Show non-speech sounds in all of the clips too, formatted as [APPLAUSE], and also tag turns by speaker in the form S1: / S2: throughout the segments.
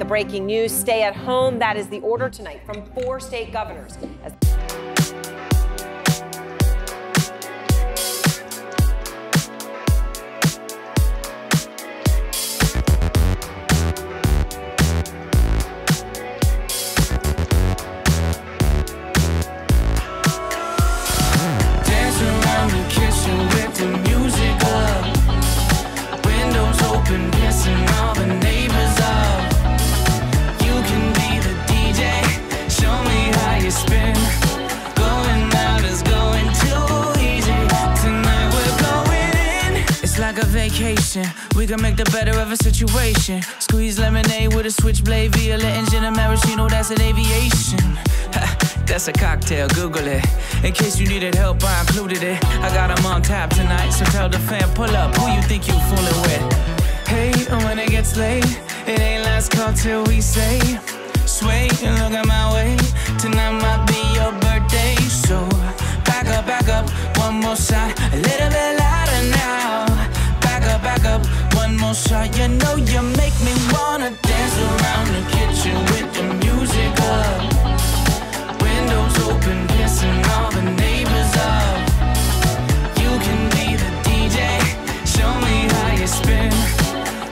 S1: the breaking news stay at home. That is the order tonight from four state governors. As
S2: vacation. We can make the better of a situation. Squeeze lemonade with a switchblade, violette and gin, a maraschino. That's an aviation. That's a cocktail, Google it. In case you needed help, I included it. I got 'em on tap tonight, so tell the fam, pull up. Who you think you fooling with? Hey, and when it gets late, it ain't last call till we say, sway and look at my way. Tonight might be your birthday, so back up, back up, one more shot, You know you make me wanna dance around the kitchen with the music up. Windows open, all the neighbors. You can be the DJ, show me how you spin.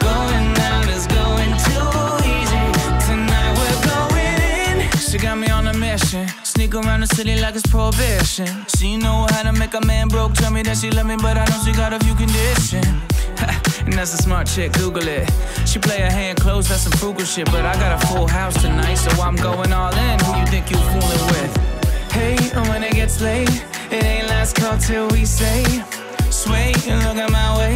S2: Going is going too easy. Tonight we're going in. She got me on a mission. Sneak around the city like it's prohibition. She know how to make a man broke. Tell me that she love me, but I know she got a few conditions. [LAUGHS] and that's a smart chick, Google it. She play her hand close, that's some frugal shit. But I got a full house tonight, so I'm going all in. Who you think you fooling with? Hey, and when it gets late, it ain't last call till we say, sway and look at my way.